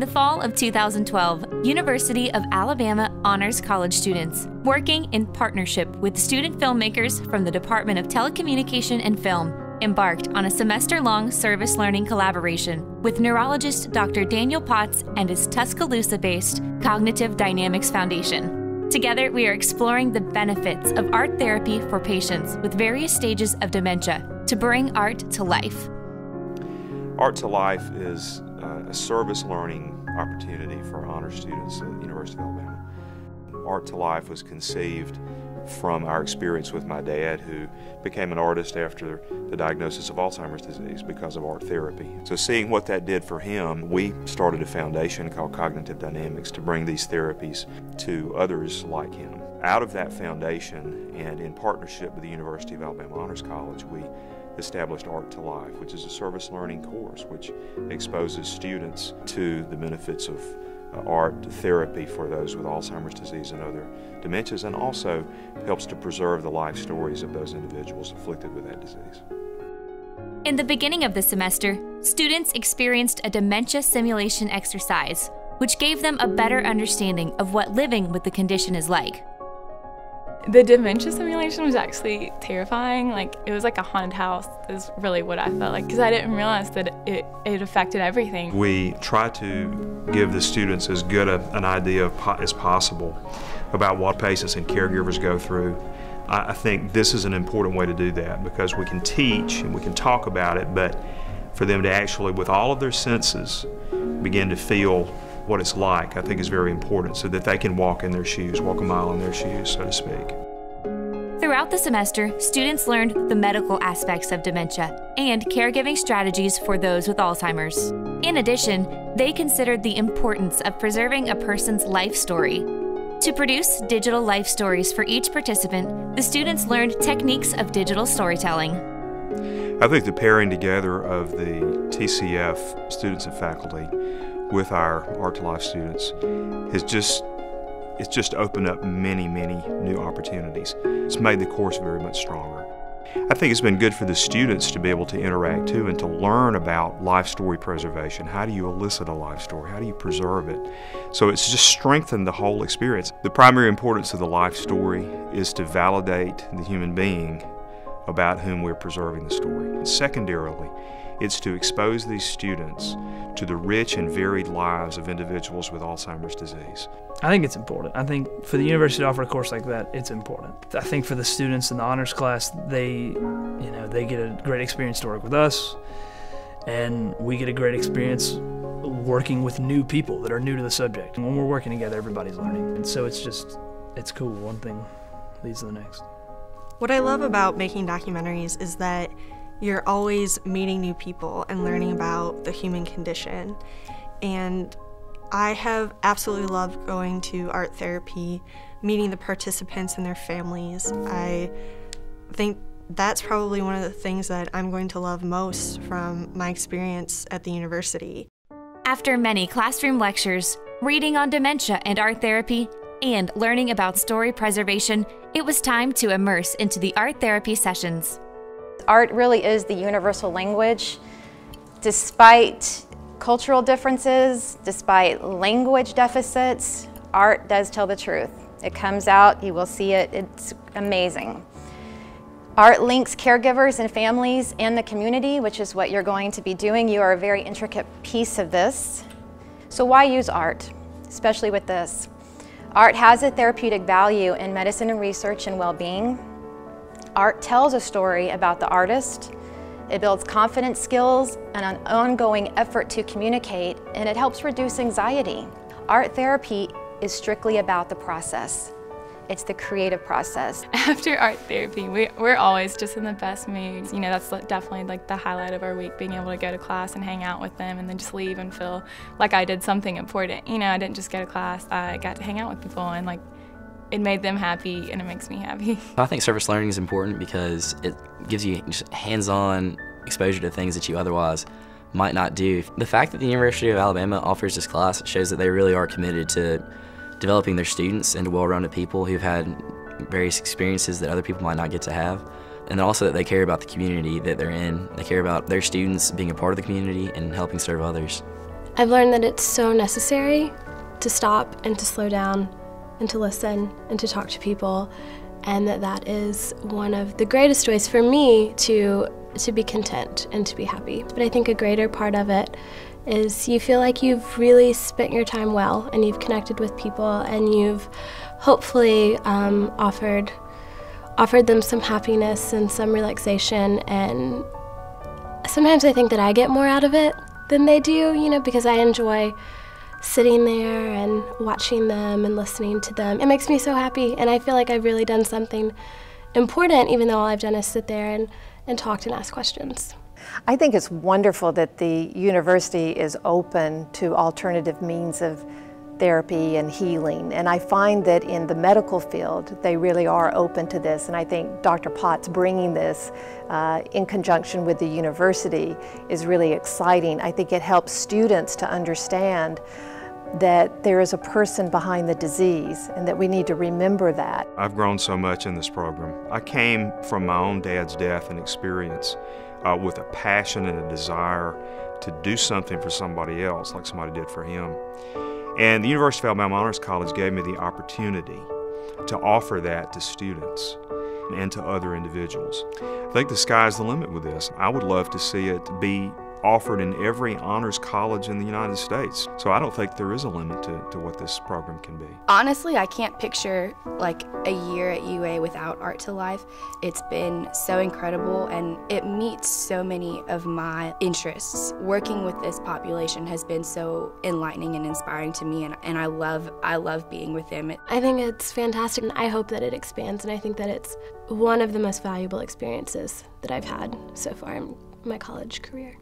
In the fall of 2012, University of Alabama Honors College students, working in partnership with student filmmakers from the Department of Telecommunication and Film, embarked on a semester long service learning collaboration with neurologist Dr. Daniel Potts and his Tuscaloosa based Cognitive Dynamics Foundation. Together, we are exploring the benefits of art therapy for patients with various stages of dementia to bring art to life. Art to Life is uh, a service learning opportunity for honor students at the University of Alabama. Art to Life was conceived from our experience with my dad, who became an artist after the diagnosis of Alzheimer's disease because of art therapy. So, seeing what that did for him, we started a foundation called Cognitive Dynamics to bring these therapies to others like him. Out of that foundation, and in partnership with the University of Alabama Honors College, we established Art to Life, which is a service learning course which exposes students to the benefits of uh, art therapy for those with Alzheimer's disease and other dementias, and also helps to preserve the life stories of those individuals afflicted with that disease. In the beginning of the semester, students experienced a dementia simulation exercise, which gave them a better understanding of what living with the condition is like. The dementia simulation was actually terrifying. Like, it was like a haunted house, is really what I felt like, because I didn't realize that it, it affected everything. We try to give the students as good a, an idea po as possible about what patients and caregivers go through. I, I think this is an important way to do that because we can teach and we can talk about it, but for them to actually, with all of their senses, begin to feel what it's like, I think is very important so that they can walk in their shoes, walk a mile in their shoes, so to speak. Throughout the semester, students learned the medical aspects of dementia and caregiving strategies for those with Alzheimer's. In addition, they considered the importance of preserving a person's life story. To produce digital life stories for each participant, the students learned techniques of digital storytelling. I think the pairing together of the TCF students and faculty with our Art to Life students has just it's just opened up many, many new opportunities. It's made the course very much stronger. I think it's been good for the students to be able to interact too and to learn about life story preservation. How do you elicit a life story? How do you preserve it? So it's just strengthened the whole experience. The primary importance of the life story is to validate the human being about whom we're preserving the story. Secondarily, it's to expose these students to the rich and varied lives of individuals with Alzheimer's disease. I think it's important. I think for the university to offer a course like that, it's important. I think for the students in the honors class, they, you know, they get a great experience to work with us, and we get a great experience working with new people that are new to the subject. And when we're working together, everybody's learning, and so it's just, it's cool. One thing leads to the next. What I love about making documentaries is that you're always meeting new people and learning about the human condition. And I have absolutely loved going to art therapy, meeting the participants and their families. I think that's probably one of the things that I'm going to love most from my experience at the university. After many classroom lectures, reading on dementia and art therapy, and learning about story preservation, it was time to immerse into the art therapy sessions. Art really is the universal language. Despite cultural differences, despite language deficits, art does tell the truth. It comes out, you will see it, it's amazing. Art links caregivers and families and the community, which is what you're going to be doing. You are a very intricate piece of this. So why use art, especially with this? Art has a therapeutic value in medicine and research and well-being. Art tells a story about the artist. It builds confidence skills and an ongoing effort to communicate, and it helps reduce anxiety. Art therapy is strictly about the process. It's the creative process. After art therapy, we, we're always just in the best moods. You know, that's definitely like the highlight of our week, being able to go to class and hang out with them and then just leave and feel like I did something important. You know, I didn't just go to class, I got to hang out with people and like it made them happy and it makes me happy. I think service learning is important because it gives you hands-on exposure to things that you otherwise might not do. The fact that the University of Alabama offers this class shows that they really are committed to developing their students into well-rounded people who've had various experiences that other people might not get to have. And also that they care about the community that they're in. They care about their students being a part of the community and helping serve others. I've learned that it's so necessary to stop and to slow down and to listen and to talk to people and that that is one of the greatest ways for me to to be content and to be happy. But I think a greater part of it is you feel like you've really spent your time well and you've connected with people and you've hopefully um, offered offered them some happiness and some relaxation and sometimes I think that I get more out of it than they do, you know, because I enjoy sitting there and watching them and listening to them. It makes me so happy, and I feel like I've really done something important, even though all I've done is sit there and, and talk and ask questions. I think it's wonderful that the university is open to alternative means of therapy and healing. And I find that in the medical field, they really are open to this. And I think Dr. Potts bringing this uh, in conjunction with the university is really exciting. I think it helps students to understand that there is a person behind the disease and that we need to remember that. I've grown so much in this program. I came from my own dad's death and experience uh, with a passion and a desire to do something for somebody else like somebody did for him. And the University of Alabama Honors College gave me the opportunity to offer that to students and to other individuals. I think the sky's the limit with this. I would love to see it be offered in every honors college in the United States. So I don't think there is a limit to, to what this program can be. Honestly, I can't picture like a year at UA without Art to Life. It's been so incredible and it meets so many of my interests. Working with this population has been so enlightening and inspiring to me and, and I love I love being with them. I think it's fantastic and I hope that it expands and I think that it's one of the most valuable experiences that I've had so far in my college career.